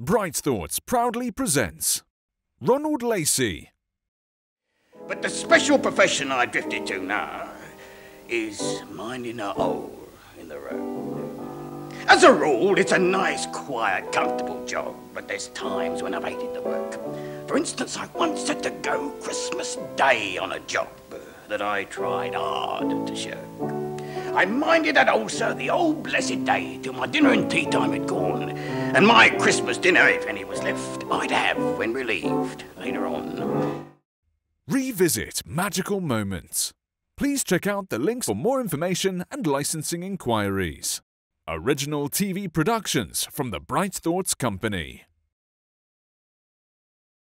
Bright Thoughts proudly presents Ronald Lacey. But the special profession I drifted to now is minding a hole in the road. As a rule, it's a nice, quiet, comfortable job, but there's times when I've hated the work. For instance, I once had to go Christmas Day on a job that I tried hard to shirk. I minded that also the whole blessed day till my dinner and tea time had gone, and my Christmas dinner, if any was left, I'd have when relieved later on. Revisit Magical Moments. Please check out the links for more information and licensing inquiries. Original TV productions from the Bright Thoughts Company.